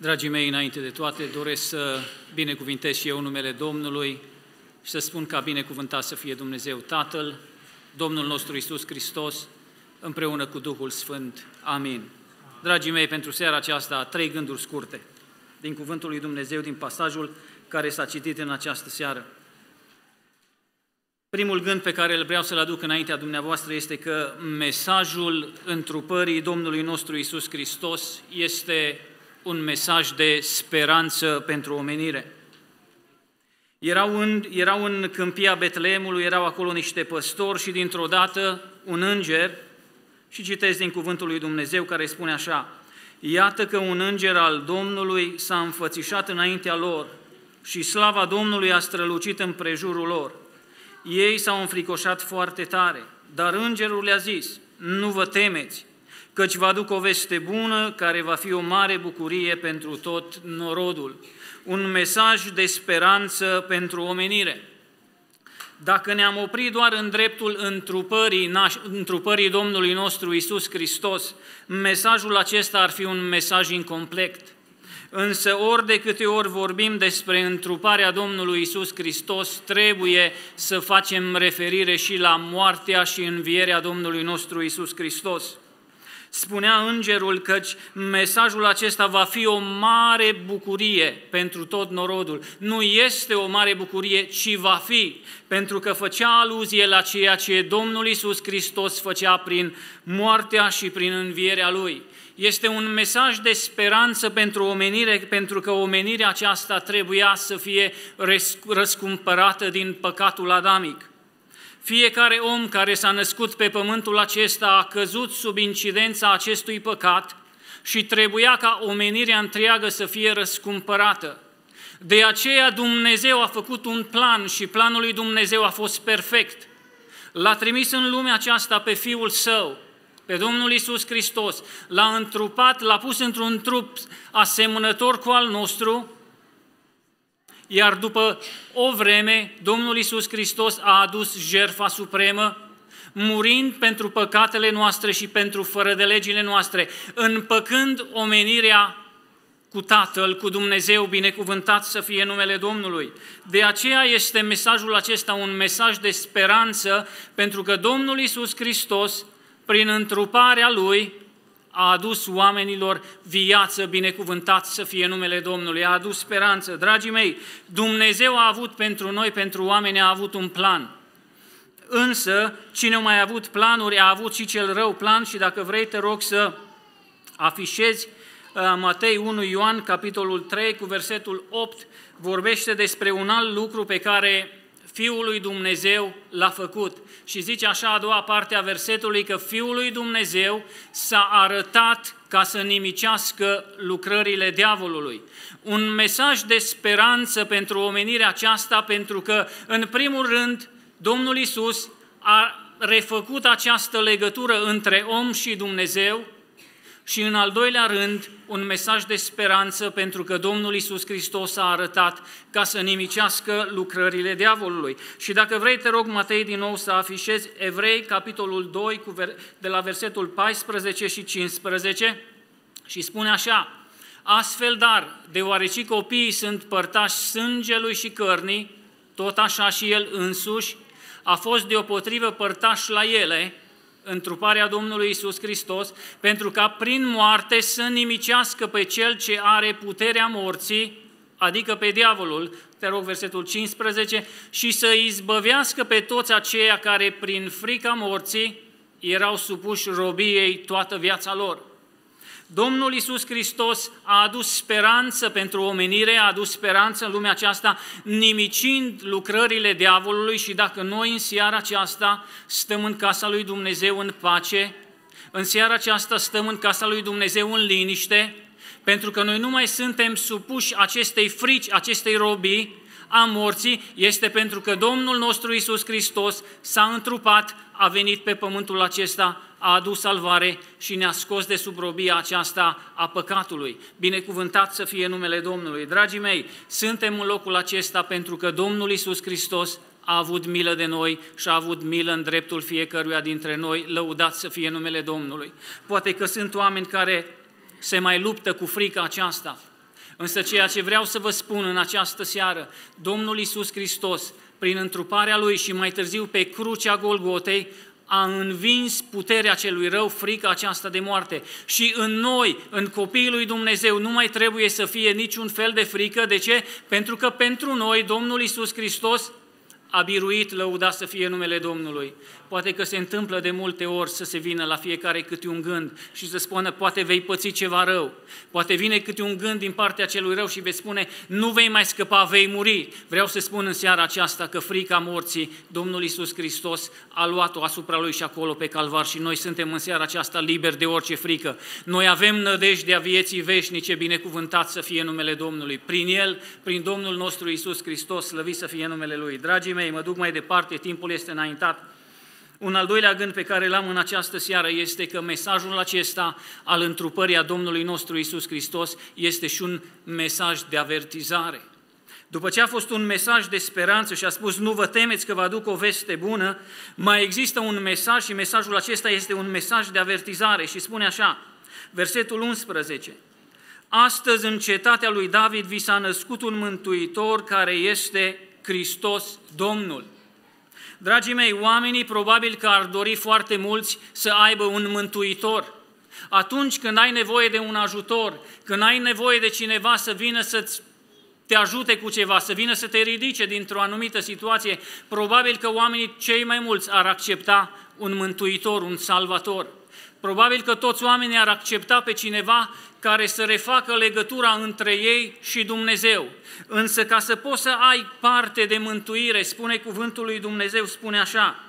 Dragii mei, înainte de toate, doresc să binecuvintez și eu numele Domnului și să spun ca binecuvântat să fie Dumnezeu Tatăl, Domnul nostru Isus Hristos, împreună cu Duhul Sfânt. Amin. Dragii mei, pentru seara aceasta, trei gânduri scurte din Cuvântul lui Dumnezeu, din pasajul care s-a citit în această seară. Primul gând pe care îl vreau să-l aduc înaintea dumneavoastră este că mesajul întrupării Domnului nostru Isus Hristos este un mesaj de speranță pentru omenire. Erau în, erau în câmpia Betleemului, erau acolo niște păstori și dintr-o dată un înger, și citesc din cuvântul lui Dumnezeu care spune așa, Iată că un înger al Domnului s-a înfățișat înaintea lor și slava Domnului a strălucit în prejurul lor. Ei s-au înfricoșat foarte tare, dar îngerul le-a zis, nu vă temeți, căci vă aduc o veste bună care va fi o mare bucurie pentru tot norodul. Un mesaj de speranță pentru omenire. Dacă ne-am oprit doar în dreptul întrupării, întrupării Domnului nostru Isus Hristos, mesajul acesta ar fi un mesaj incomplet. Însă ori de câte ori vorbim despre întruparea Domnului Isus Hristos, trebuie să facem referire și la moartea și învierea Domnului nostru Isus Hristos. Spunea îngerul căci mesajul acesta va fi o mare bucurie pentru tot norodul. Nu este o mare bucurie, ci va fi, pentru că făcea aluzie la ceea ce Domnul Isus Hristos făcea prin moartea și prin învierea Lui. Este un mesaj de speranță pentru omenire, pentru că omenirea aceasta trebuia să fie răscumpărată din păcatul adamic. Fiecare om care s-a născut pe pământul acesta a căzut sub incidența acestui păcat și trebuia ca omenirea întreagă să fie răscumpărată. De aceea Dumnezeu a făcut un plan și planul lui Dumnezeu a fost perfect. L-a trimis în lumea aceasta pe Fiul Său, pe Domnul Isus Hristos, l-a întrupat, l-a pus într-un trup asemănător cu al nostru, iar după o vreme, Domnul Isus Hristos a adus jertfa supremă, murind pentru păcatele noastre și pentru fără de legile noastre, împăcând omenirea cu Tatăl, cu Dumnezeu, binecuvântat să fie numele Domnului. De aceea este mesajul acesta un mesaj de speranță, pentru că Domnul Isus Hristos, prin întruparea Lui, a adus oamenilor viață, binecuvântat să fie numele Domnului, a adus speranță. Dragii mei, Dumnezeu a avut pentru noi, pentru oameni, a avut un plan. Însă, cine a mai avut planuri, a avut și cel rău plan și dacă vrei, te rog să afișezi uh, Matei 1 Ioan, capitolul 3, cu versetul 8, vorbește despre un alt lucru pe care Fiul lui Dumnezeu l-a făcut. Și zice așa a doua parte a versetului că Fiul lui Dumnezeu s-a arătat ca să nimicească lucrările diavolului. Un mesaj de speranță pentru omenirea aceasta, pentru că, în primul rând, Domnul Isus a refăcut această legătură între om și Dumnezeu, și în al doilea rând, un mesaj de speranță pentru că Domnul Isus Hristos a arătat ca să nimicească lucrările diavolului. Și dacă vrei, te rog, Matei, din nou să afișezi Evrei, capitolul 2, de la versetul 14 și 15, și spune așa, Astfel, dar, deoarece copiii sunt părtași sângelui și cărnii, tot așa și el însuși a fost deopotrivă părtaș la ele, întruparea Domnului Isus Hristos, pentru ca prin moarte să nimicească pe cel ce are puterea morții, adică pe diavolul, te rog versetul 15, și să izbăvească pe toți aceia care prin frica morții erau supuși robiei toată viața lor. Domnul Isus Hristos a adus speranță pentru omenire, a adus speranță în lumea aceasta, nimicind lucrările diavolului și dacă noi în seara aceasta stăm în casa lui Dumnezeu în pace, în seara aceasta stăm în casa lui Dumnezeu în liniște, pentru că noi nu mai suntem supuși acestei frici, acestei robii a morții, este pentru că Domnul nostru Isus Hristos s-a întrupat, a venit pe pământul acesta a adus salvare și ne-a scos de sub robia aceasta a păcatului. Binecuvântat să fie numele Domnului. Dragii mei, suntem în locul acesta pentru că Domnul Isus Hristos a avut milă de noi și a avut milă în dreptul fiecăruia dintre noi, lăudat să fie numele Domnului. Poate că sunt oameni care se mai luptă cu frica aceasta, Însă ceea ce vreau să vă spun în această seară, Domnul Isus Hristos, prin întruparea Lui și mai târziu pe crucea Golgotei, a învins puterea celui rău, frica aceasta de moarte. Și în noi, în copiii lui Dumnezeu, nu mai trebuie să fie niciun fel de frică. De ce? Pentru că pentru noi, Domnul Isus Hristos a biruit, lăuda să fie numele Domnului. Poate că se întâmplă de multe ori să se vină la fiecare câte un gând și să spună, poate vei păți ceva rău. Poate vine câte un gând din partea celui rău și vei spune, nu vei mai scăpa, vei muri. Vreau să spun în seara aceasta că frica morții, Domnul Isus Hristos a luat-o asupra Lui și acolo pe calvar și noi suntem în seara aceasta liberi de orice frică. Noi avem nădejdea vieții veșnice, binecuvântat să fie numele Domnului. Prin El, prin Domnul nostru Isus Hristos, slăvit să fie numele Lui. Dragii mei, mă duc mai departe, timpul este înaintat. Un al doilea gând pe care l-am în această seară este că mesajul acesta al întrupării a Domnului nostru Isus Hristos este și un mesaj de avertizare. După ce a fost un mesaj de speranță și a spus nu vă temeți că vă aduc o veste bună, mai există un mesaj și mesajul acesta este un mesaj de avertizare și spune așa, versetul 11, Astăzi în cetatea lui David vi s-a născut un mântuitor care este Hristos Domnul. Dragii mei, oamenii probabil că ar dori foarte mulți să aibă un mântuitor. Atunci când ai nevoie de un ajutor, când ai nevoie de cineva să vină să te ajute cu ceva, să vină să te ridice dintr-o anumită situație, probabil că oamenii cei mai mulți ar accepta un mântuitor, un salvator. Probabil că toți oamenii ar accepta pe cineva care să refacă legătura între ei și Dumnezeu. Însă ca să poți să ai parte de mântuire, spune cuvântul lui Dumnezeu, spune așa,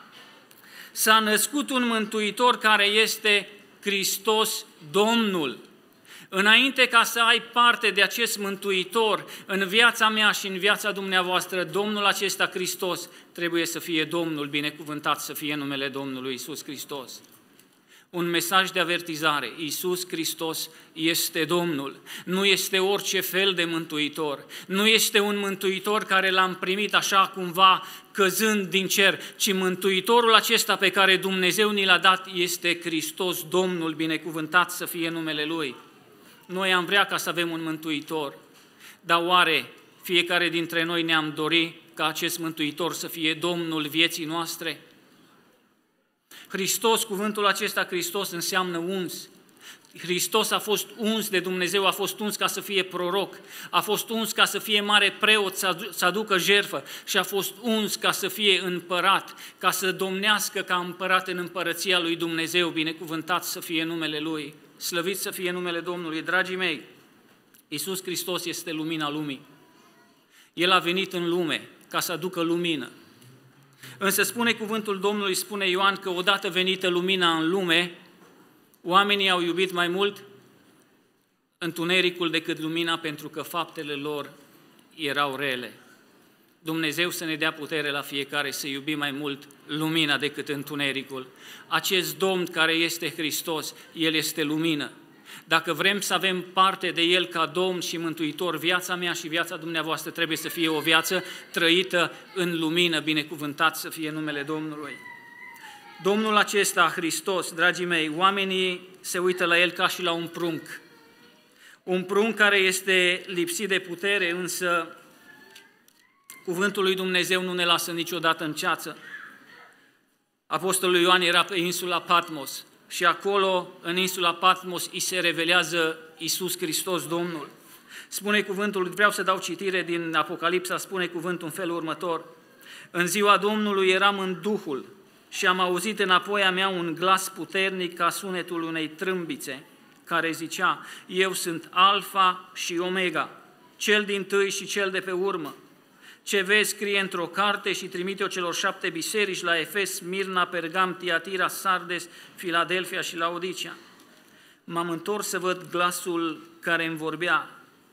s-a născut un mântuitor care este Hristos Domnul. Înainte ca să ai parte de acest mântuitor în viața mea și în viața dumneavoastră, Domnul acesta Hristos trebuie să fie Domnul, binecuvântat să fie numele Domnului Isus Hristos un mesaj de avertizare. Iisus Hristos este Domnul, nu este orice fel de mântuitor, nu este un mântuitor care l-am primit așa cumva căzând din cer, ci mântuitorul acesta pe care Dumnezeu ni l-a dat este Hristos Domnul, binecuvântat să fie numele Lui. Noi am vrea ca să avem un mântuitor, dar oare fiecare dintre noi ne-am dori ca acest mântuitor să fie Domnul vieții noastre? Hristos, cuvântul acesta Hristos înseamnă uns. Hristos a fost uns de Dumnezeu, a fost uns ca să fie proroc, a fost uns ca să fie mare preot, să aducă jerfă și a fost uns ca să fie împărat, ca să domnească ca împărat în împărăția lui Dumnezeu, binecuvântat să fie numele Lui, slăvit să fie numele Domnului. Dragii mei, Iisus Hristos este lumina lumii. El a venit în lume ca să aducă lumină. Însă spune cuvântul Domnului, spune Ioan, că odată venită lumina în lume, oamenii au iubit mai mult întunericul decât lumina pentru că faptele lor erau rele. Dumnezeu să ne dea putere la fiecare să iubim mai mult lumina decât întunericul. Acest Domn care este Hristos, El este lumină. Dacă vrem să avem parte de El ca Domn și Mântuitor, viața mea și viața dumneavoastră trebuie să fie o viață trăită în lumină, binecuvântat să fie numele Domnului. Domnul acesta, Hristos, dragii mei, oamenii se uită la El ca și la un prunc. Un prunc care este lipsit de putere, însă cuvântul lui Dumnezeu nu ne lasă niciodată în ceață. Apostolul Ioan era pe insula Patmos și acolo, în insula Patmos, îi se revelează Iisus Hristos Domnul. Spune cuvântul, vreau să dau citire din Apocalipsa, spune cuvântul în felul următor. În ziua Domnului eram în Duhul și am auzit înapoi a mea un glas puternic ca sunetul unei trâmbițe, care zicea, eu sunt Alfa și Omega, cel din tâi și cel de pe urmă. Ce vezi scrie într-o carte și trimite-o celor șapte biserici la Efes, Mirna, Pergam, Tiatira, Sardes, Filadelfia și Laodicea. M-am întors să văd glasul care îmi vorbea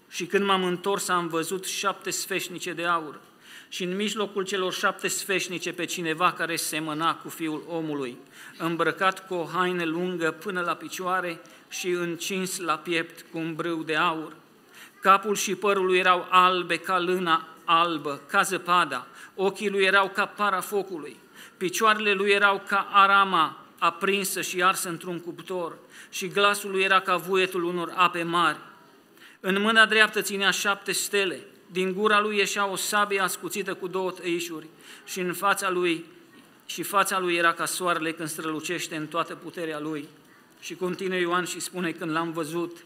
și când m-am întors am văzut șapte sfeșnice de aur și în mijlocul celor șapte sfeșnice pe cineva care semăna cu fiul omului, îmbrăcat cu o haină lungă până la picioare și încins la piept cu un brâu de aur. Capul și părul lui erau albe ca lâna albă, ca zăpada, ochii lui erau ca para focului, picioarele lui erau ca arama aprinsă și arsă într-un cuptor și glasul lui era ca vuietul unor ape mari. În mâna dreaptă ținea șapte stele, din gura lui ieșea o sabie ascuțită cu două tăișuri și în fața lui și fața lui era ca soarele când strălucește în toată puterea lui. Și continuă Ioan și spune, când l-am văzut,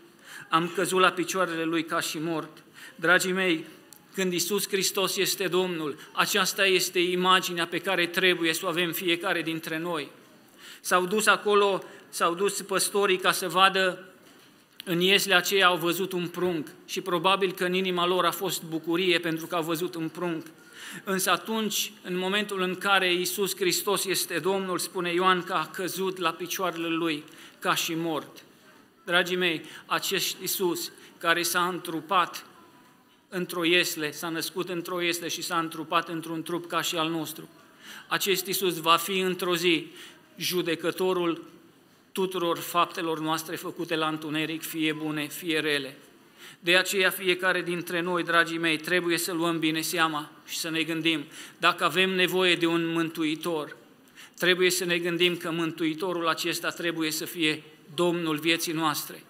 am căzut la picioarele lui ca și mort. Dragii mei, când Isus Hristos este Domnul, aceasta este imaginea pe care trebuie să o avem fiecare dintre noi. S-au dus acolo, s-au dus păstorii ca să vadă în iesle aceea au văzut un prunc și probabil că în inima lor a fost bucurie pentru că au văzut un prunc. Însă atunci, în momentul în care Iisus Hristos este Domnul, spune Ioan că a căzut la picioarele Lui ca și mort. Dragii mei, acest Iisus care s-a întrupat într-o iesle, s-a născut într-o iesle și s-a întrupat într-un trup ca și al nostru. Acest Iisus va fi într-o zi judecătorul tuturor faptelor noastre făcute la întuneric, fie bune, fie rele. De aceea fiecare dintre noi, dragii mei, trebuie să luăm bine seama și să ne gândim dacă avem nevoie de un mântuitor, trebuie să ne gândim că mântuitorul acesta trebuie să fie Domnul vieții noastre.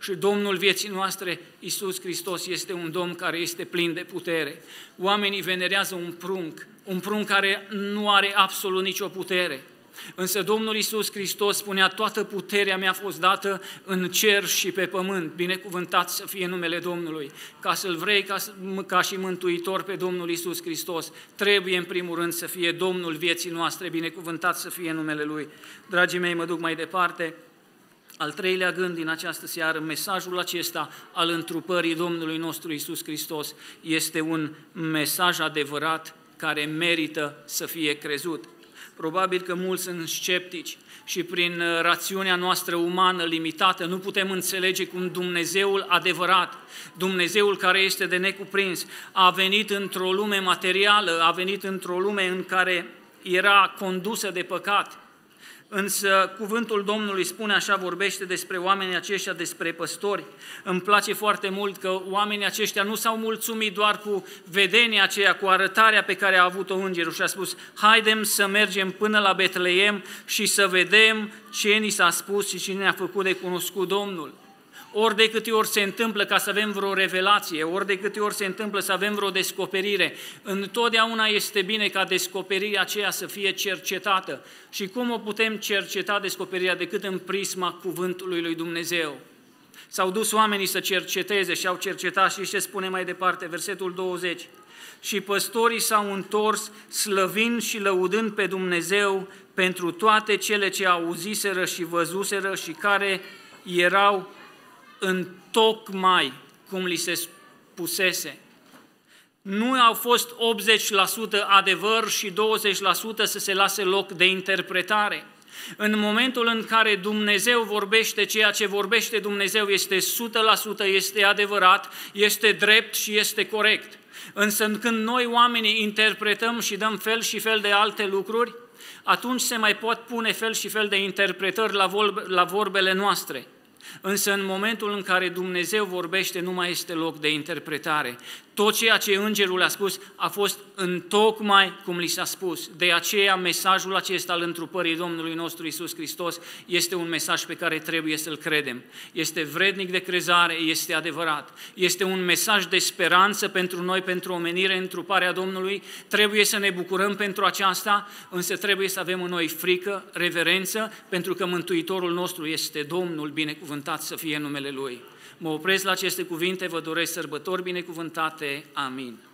Și Domnul vieții noastre, Iisus Hristos, este un Domn care este plin de putere. Oamenii venerează un prunc, un prunc care nu are absolut nicio putere. Însă Domnul Iisus Hristos spunea, toată puterea mi-a fost dată în cer și pe pământ, binecuvântat să fie numele Domnului. Ca să-L vrei ca, ca și mântuitor pe Domnul Iisus Hristos, trebuie în primul rând să fie Domnul vieții noastre, binecuvântat să fie numele Lui. Dragii mei, mă duc mai departe. Al treilea gând din această seară, mesajul acesta al întrupării Domnului nostru Iisus Hristos este un mesaj adevărat care merită să fie crezut. Probabil că mulți sunt sceptici și prin uh, rațiunea noastră umană limitată nu putem înțelege cum Dumnezeul adevărat, Dumnezeul care este de necuprins, a venit într-o lume materială, a venit într-o lume în care era condusă de păcat, Însă cuvântul Domnului spune așa, vorbește despre oamenii aceștia, despre păstori. Îmi place foarte mult că oamenii aceștia nu s-au mulțumit doar cu vedenia aceea, cu arătarea pe care a avut-o îngerul și a spus, haidem să mergem până la Betleem și să vedem ce ni s-a spus și cine ne-a făcut de cunoscut Domnul ori de câte ori se întâmplă ca să avem vreo revelație, ori de câte ori se întâmplă să avem vreo descoperire, întotdeauna este bine ca descoperirea aceea să fie cercetată. Și cum o putem cerceta descoperirea decât în prisma cuvântului lui Dumnezeu? S-au dus oamenii să cerceteze și au cercetat și ce spune mai departe, versetul 20. Și păstorii s-au întors slăvind și lăudând pe Dumnezeu pentru toate cele ce auziseră și văzuseră și care erau în tocmai cum li se spusese. Nu au fost 80% adevăr și 20% să se lase loc de interpretare. În momentul în care Dumnezeu vorbește, ceea ce vorbește Dumnezeu este 100%, este adevărat, este drept și este corect. Însă când noi oamenii interpretăm și dăm fel și fel de alte lucruri, atunci se mai pot pune fel și fel de interpretări la, vorbe, la vorbele noastre. Însă în momentul în care Dumnezeu vorbește, nu mai este loc de interpretare. Tot ceea ce îngerul a spus a fost în tocmai cum li s-a spus. De aceea mesajul acesta al întrupării Domnului nostru Isus Hristos este un mesaj pe care trebuie să-l credem. Este vrednic de crezare, este adevărat. Este un mesaj de speranță pentru noi, pentru omenire, întruparea Domnului. Trebuie să ne bucurăm pentru aceasta, însă trebuie să avem în noi frică, reverență, pentru că Mântuitorul nostru este Domnul, binecuvântat să fie numele Lui. Mă opresc la aceste cuvinte, vă doresc sărbători binecuvântate. Amin.